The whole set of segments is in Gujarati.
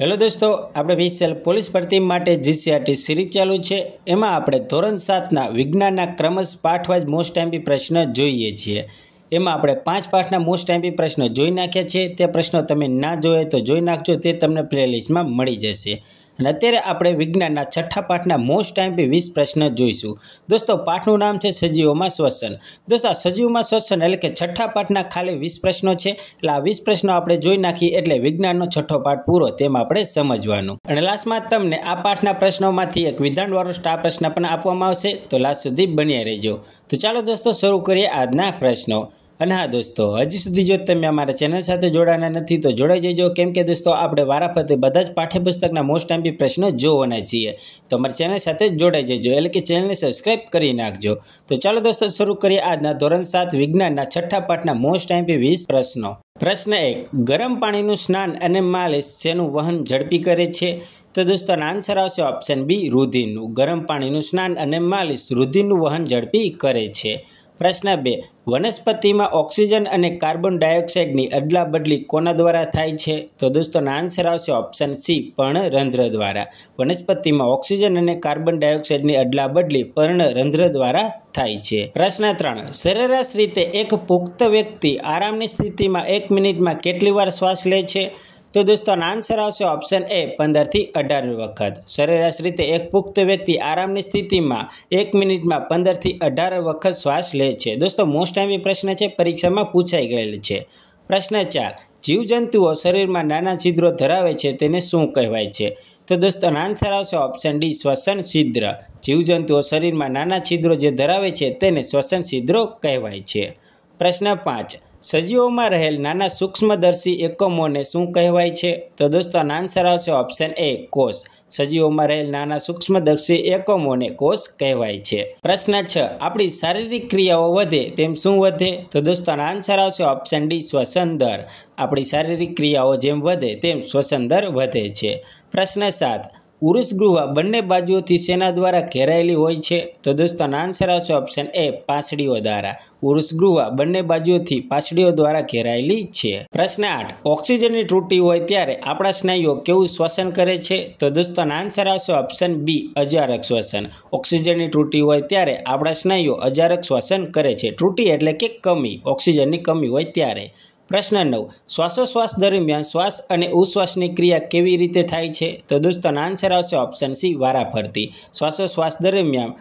હેલો દોસ્તો, આપણે વિસેલ પોલીસ ભરતી માટે જીસીઆરટી સિરીઝ ચાલુ છે. એમાં આપણે ધોરણ સાતના વિજ્ઞાનના ક્રમશ પાઠવાઇઝ મોસ્ટ એમપી પ્રશ્ન જોઈએ છીએ. એમાં આપણે પાંચ પાઠના મોસ્ટ એમપી પ્રશ્નો જોઈ નાખ્યા છે. તે પ્રશ્નો તમે ના જોઈએ તો જોઈ નાખજો, તે તમને પ્લેલિસ્ટમાં મળી જશે. અને અત્યારે આપણે વિજ્ઞાનના છઠ્ઠા પાઠના મોસ્ટ એમપી વીસ પ્રશ્ન જોઈશું. દોસ્તો, પાઠનું નામ છે સજીવોમાં શ્વસન. દોસ્તો, આ સજીવમાં શ્વસન એટલે કે છઠ્ઠા પાઠના ખાલી વીસ પ્રશ્નો છે. એટલે આ વીસ પ્રશ્નો આપણે જોઈ નાખીએ એટલે વિજ્ઞાનનો છઠ્ઠો પાઠ પૂરો તેમ આપણે સમજવાનું. અને લાસ્ટમાં તમને આ પાઠના પ્રશ્નોમાંથી એક વિધાનવાળો સ્ટાર પ્રશ્ન પણ આપવામાં આવશે. તો લાસ્ટ સુધી બન્યા રહેજો. તો ચાલો દોસ્તો, શરૂ કરીએ આજના પ્રશ્નો. અને હા દોસ્તો, હજી સુધી જો તમે અમારા ચેનલ સાથે જોડાના નથી, તો જોડાઈ જજો. કેમ કે દોસ્તો, આપણે વારાફરતી બધા જ પાઠ્યપુસ્તકના મોસ્ટ એમપી પ્રશ્નો જોવાના છીએ. તો અમારી ચેનલ સાથે જોડાઈ જજો, એટલે કે ચેનલને સબસ્ક્રાઇબ કરી નાખજો. તો ચાલો દોસ્તો, શરૂ કરીએ આજના ધોરણ સાત વિજ્ઞાનના છઠ્ઠા પાઠના મોસ્ટ એમપી વીસ પ્રશ્નો. પ્રશ્ન એક, ગરમ પાણીનું સ્નાન અને માલિશ શેનું વહન ઝડપી કરે છે? તો દોસ્તો આન્સર આવશે ઓપ્શન બી રુધિરનું. ગરમ પાણીનું સ્નાન અને માલિશ રુધિરનું વહન ઝડપી કરે છે. પ્રશ્ન બે. વનસ્પતિમાં ઓક્સિજન અને કાર્બન ડાયોક્સાઇડની અદલા બદલી કોના દ્વારા થાય છે? તો દોસ્તોનો આન્સર આવશે ઓપ્શન સી, પર્ણરંધ્ર દ્વારા. વનસ્પતિમાં ઓક્સિજન અને કાર્બન ડાયોક્સાઇડની અદલા બદલી પર્ણરંધ્ર દ્વારા થાય છે. પ્રશ્ન ત્રણ. સરેરાશ રીતે એક પુખ્ત વ્યક્તિ આરામની સ્થિતિમાં એક મિનિટમાં કેટલી વાર શ્વાસ લે છે? તો દોસ્તો આન્સર આવશે ઓપ્શન એ પંદરથી અઢાર વખત. સરેરાશ રીતે એક પુખ્ત વ્યક્તિ આરામની સ્થિતિમાં એક મિનિટમાં પંદરથી અઢાર વખત શ્વાસ લે છે. દોસ્તો મોસ્ટ ટાઈમ પ્રશ્ન છે, પરીક્ષામાં પૂછાઈ ગયેલ છે. પ્રશ્ન ચાર, જીવજંતુઓ શરીરમાં નાના છિદ્રો ધરાવે છે, તેને શું કહેવાય છે? તો દોસ્તો આન્સર આવશે ઓપ્શન ડી શ્વસન છિદ્ર. જીવજંતુઓ શરીરમાં નાના છિદ્રો જે ધરાવે છે, તેને શ્વસન છિદ્રો કહેવાય છે. પ્રશ્ન પાંચ સજીવોમાં રહેલ નાના સૂક્ષ્મદર્શી એકમોને શું કહેવાય છે? તો દોસ્તો આન્સર આવશે ઓપ્શન એ કોષ. સજીવોમાં રહેલ નાના સૂક્ષ્મદર્શી એકમોને કોષ કહેવાય છે. પ્રશ્ન છ, આપણી શારીરિક ક્રિયાઓ વધે તેમ શું વધે? તો દોસ્તો આન્સર આવશે ઓપ્શન ડી શ્વસન દર. આપણી શારીરિક ક્રિયાઓ જેમ વધે તેમ શ્વસન દર વધે છે. પ્રશ્ન સાત પુરુષ ગૃહ બંને બાજુઓથી સેના દ્વારા ઘેરાયેલી હોય છે. તો દોસ્તો આન્સર આવશે ઓપ્શન એ પાસડીઓ દ્વારા. ઉરુષ ગૃહ બંને બાજુઓથી પાસડીઓ દ્વારા ઘેરાયેલી છે. પ્રશ્ન આઠ, ઓક્સિજનની ત્રુટી હોય ત્યારે આપણા સ્નાયુઓ કેવું શ્વસન કરે છે? તો દોસ્તો આન્સર આવશે ઓપ્શન બી અજારક શ્વસન. ઓક્સિજનની ત્રુટી હોય ત્યારે આપણા સ્નાયુઓ અજારક શ્વસન કરે છે. ત્રુટી એટલે કે કમી, ઓક્સિજનની કમી હોય ત્યારે. પ્રશ્ન નવ. શ્વાસોશ્વાસ દરમિયાન શ્વાસ અને ઉશ્વાસની ક્રિયા કેવી રીતે થાય છે? તો દોસ્તોનો આન્સર આવશે ઓપ્શન સી વારાફરતી. શ્વાસોશ્વાસ દરમિયાન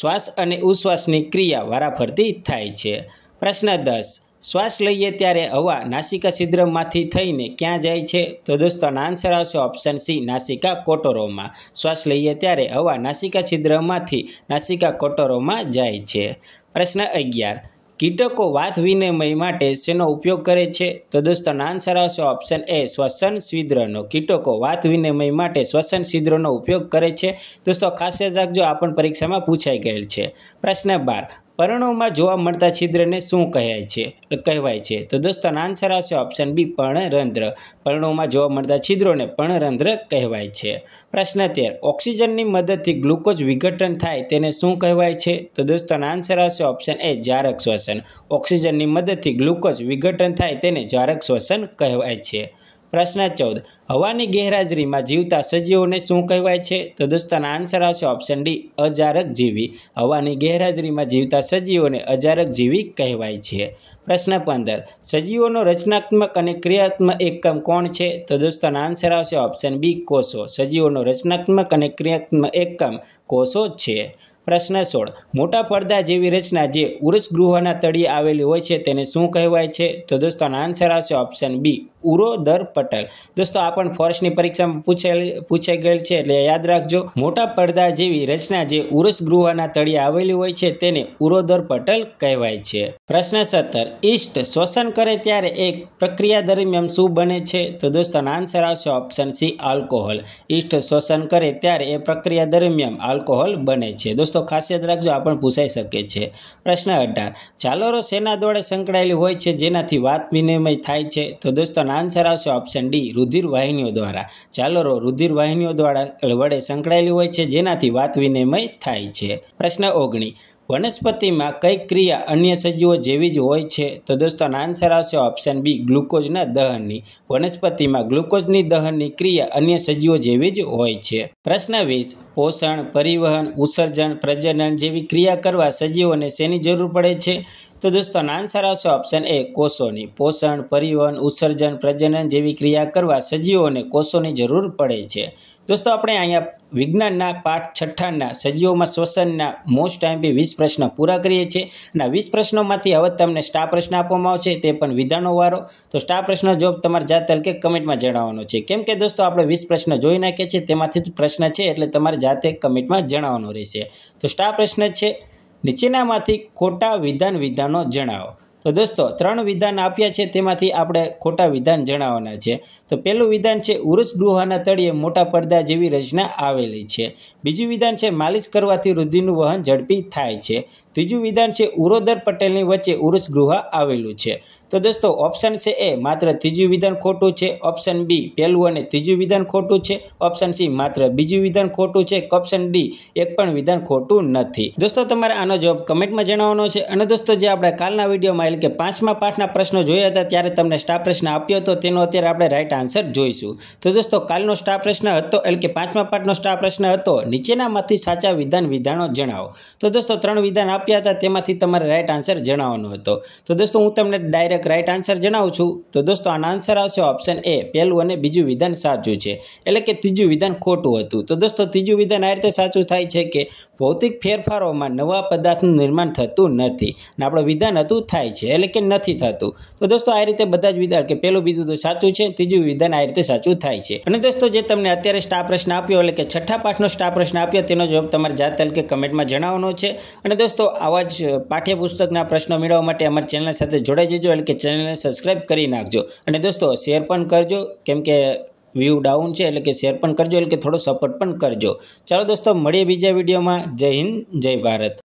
શ્વાસ અને ઉશ્વાસની ક્રિયા વારાફરતી થાય છે. પ્રશ્ન દસ. શ્વાસ લઈએ ત્યારે હવા નાસિકા છિદ્રમાંથી થઈને ક્યાં જાય છે? તો દોસ્તોનો આન્સર આવશે ઓપ્શન સી નાસિકા કોટરોમાં. શ્વાસ લઈએ ત્યારે હવા નાસિકા છિદ્રમાંથી નાસિકા કોટરોમાં જાય છે. પ્રશ્ન અગિયાર. કીટકો વાત વિનિમય માટે શેનો ઉપયોગ કરે છે. તો દોસ્તો આન્સર આવશે ઓપ્શન એ, શ્વસન છિદ્રનો કીટકો વાત વિનિમય માટે શ્વસન છિદ્રનો ઉપયોગ કરે છે. દોસ્તો, ખાસ યાદ રાખજો, આ પણ પરીક્ષામાં પૂછાઈ ગયેલ છે. પ્રશ્ન બાર પર્ણોમાં જોવા મળતા છિદ્રને શું કહેવાય છે? કહેવાય છે. તો દોસ્તો આન્સર આવશે ઓપ્શન બી પર્ણરંધ્ર પર્ણોમાં જોવા મળતા છિદ્રોને પર્ણરંધ્ર કહેવાય છે. પ્રશ્ન તેર. ઓક્સિજનની મદદથી ગ્લુકોઝ વિઘટન થાય તેને શું કહેવાય છે? તો દોસ્તો આન્સર આવશે ઓપ્શન એ જારક શ્વસન. ઓક્સિજનની મદદથી ગ્લુકોઝ વિઘટન થાય તેને જારક શ્વસન કહેવાય છે. પ્રશ્ન ચૌદ. હવાની ગેરહાજરીમાં જીવતા સજીવોને શું કહેવાય છે? તો દોસ્તાના આન્સર આવશે ઓપ્શન ડી, અજારક જીવી. હવાની ગેરહાજરીમાં જીવતા સજીવોને અજારક જીવી કહેવાય છે. પ્રશ્ન પંદર. સજીવોનો રચનાત્મક અને ક્રિયાત્મક એકમ કોણ છે? તો દોસ્તાના આન્સર આવશે ઓપ્શન બી, કોષો. સજીવોનો રચનાત્મક અને ક્રિયાત્મક એકમ કોષો છે. પ્રશ્ન સોળ. મોટા પડદા જેવી રચના જે ઉરસ ગૃહના તળિયે આવેલી હોય છે તેને શું કહેવાય છે? તો દોસ્તોનો આન્સર આવશે ઓપ્શન બી ઉરોદર પટલ. દોસ્તો, આ પણ ફોરેસ્ટની પરીક્ષામાં પૂછેલી પૂછાઈ ગયેલ છે, એટલે યાદ રાખજો, મોટા પડદા જેવી રચના જે ઉરસ ગૃહના તળિયે આવેલી હોય છે, તેને ઉરોદર પટલ કહેવાય છે. પ્રશ્ન સત્તર ઈસ્ટ શ્વસન કરે ત્યારે એક પ્રક્રિયા દરમિયાન શું બને છે? તો દોસ્તો આન્સર આવશે ઓપ્શન સી આલ્કોહોલ ઈસ્ટ શ્વસન કરે ત્યારે એ પ્રક્રિયા દરમિયાન આલ્કોહોલ બને છે. દોસ્તો, ખાસ યાદ રાખજો, આ પણ પૂછાઈ શકે છે. પ્રશ્ન અઢાર, ચાલોરો સેના દોડે સંકળાયેલી હોય છે? જેનાથી વાત વિનિમય થાય છે? તો દોસ્તો આન્સર આવશે ઓપ્શન ડી રુધિર વાહિનીઓ દ્વારા. ચાલરો રુધિર વાહિનીઓ દ્વારા વડે સંકળાયેલી હોય છે, જેનાથી વાત વિનિમય થાય છે. પ્રશ્ન ઓગણી. વનસ્પતિમાં કઈ ક્રિયા અન્ય સજીવો જેવી જ હોય છે? તો દોસ્તો, આનો આન્સર આવશે ઓપ્શન બી ગ્લુકોઝના દહનની. વનસ્પતિમાં ગ્લુકોઝની દહનની ક્રિયા અન્ય સજીવો જેવી જ હોય છે. પ્રશ્ન વીસ. પોષણ, પરિવહન, ઉત્સર્જન, પ્રજનન જેવી ક્રિયા કરવા સજીવોને શેની જરૂર પડે છે? તો દોસ્તો આનો આન્સર આવશે ઓપ્શન એ કોષોની પોષણ, પરિવહન, ઉત્સર્જન, પ્રજનન જેવી ક્રિયા કરવા સજીવોને કોષોની જરૂર પડે છે. દોસ્તો, આપણે અહીંયા વિજ્ઞાનના પાઠ છઠ્ઠાના સજીવોમાં શ્વસનના મોસ્ટ આઈમ્પી વીસ પ્રશ્ન પૂરા કરીએ છીએ. અને વીસ પ્રશ્નોમાંથી હવે તમને સ્ટા પ્રશ્ન આપવામાં આવશે, તે પણ વિધાનો વાળો તો સ્ટા પ્રશ્ન જોબ તમારે જાત તરીકે કમેન્ટમાં જણાવવાનો છે. કેમ કે દોસ્તો, આપણે વીસ પ્રશ્ન જોઈ નાખીએ છીએ તેમાંથી જ પ્રશ્ન છે, એટલે તમારે જાતે કમેન્ટમાં જણાવવાનો રહેશે. તો સ્ટા પ્રશ્ન છે નીચેનામાંથી ખોટા વિધાન વિધાનો જણાવો. તો દોસ્તો, ત્રણ વિધાન આપ્યા છે, તેમાંથી આપણે ખોટા વિધાન જણાવવાના છે. તો પહેલું વિધાન છે ઉરુષ ગૃહાના તળિયે મોટા પડદા જેવી રચના આવેલી છે. બીજું વિધાન છે, માલિશ કરવાથી રુધિરનું વહન ઝડપી થાય છે. ત્રીજું વિધાન છે, ઉરોદર પટેલની વચ્ચે ઉરુષ ગૃહ આવેલું છે. તો દોસ્તો, ઓપ્શન છે એ માત્ર ત્રીજું વિધાન ખોટું છે, ઓપ્શન બી પહેલું અને ત્રીજું વિધાન ખોટું છે, ઓપ્શન સી માત્ર બીજું વિધાન ખોટું છે, ઓપ્શન ડી એક પણ વિધાન ખોટું નથી. દોસ્તો, તમારે આનો જવાબ કમેન્ટમાં જણાવવાનો છે. અને દોસ્તો, જે આપણે કાલના વિડીયોમાં એટલે કે પાંચમા પાઠના પ્રશ્નો જોયા હતા ત્યારે તમને સ્ટાફ પ્રશ્ન આપ્યો હતો, તેનો અત્યારે આપણે રાઈટ આન્સર જોઈશું. તો દોસ્તો, કાલનો સ્ટાફ પ્રશ્ન હતો એટલે કે પાંચમા પાઠનો સ્ટાફ પ્રશ્ન હતો, નીચેનામાંથી સાચા વિધાન વિધાનો જણાવો. તો દોસ્તો, ત્રણ વિધાન આપ્યા હતા, તેમાંથી તમારે રાઈટ આન્સર જણાવવાનો હતો. તો દોસ્તો, હું તમને ડાયરેક્ટ રાઈટ આન્સર જણાવું છું. તો દોસ્તો, આનો આન્સર આવશે ઓપ્શન એ પહેલું અને બીજું વિધાન સાચું છે. એટલે કે ત્રીજું વિધાન ખોટું હતું. તો દોસ્તો, ત્રીજું વિધાન આ રીતે સાચું થાય છે કે ભૌતિક ફેરફારોમાં નવા પદાર્થનું નિર્માણ થતું નથી. અને આપણું વિધાન હતું થાય છે. એટલે કે નથી થતું. તો દોસ્તો, આ રીતે બધા જ વિધાન કે પહેલું બીજું તો સાચું છે, ત્રીજું વિધાન આ રીતે સાચું થાય છે. અને દોસ્તો, જે તમને અત્યારે સ્ટાર પ્રશ્ન આપ્યો, એટલે કે છઠ્ઠા પાઠનો સ્ટાર પ્રશ્ન આપ્યો, તેનો જવાબ તમારે જાત કે કમેન્ટમાં જણાવવાનો છે. અને દોસ્તો, આવા જ પાઠ્યપુસ્તકના પ્રશ્નો મેળવવા માટે અમારી ચેનલ સાથે જોડાઈ જજો, એટલે કે ચેનલને સબસ્ક્રાઈબ કરી નાખજો. અને દોસ્તો, શેર પણ કરજો, કેમ કે વ્યૂ ડાઉન છે, એટલે કે શેર પણ કરજો, એટલે કે થોડો સપોર્ટ પણ કરજો. ચાલો દોસ્તો, મળીએ બીજા વિડીયોમાં. જય હિન્દ, જય ભારત.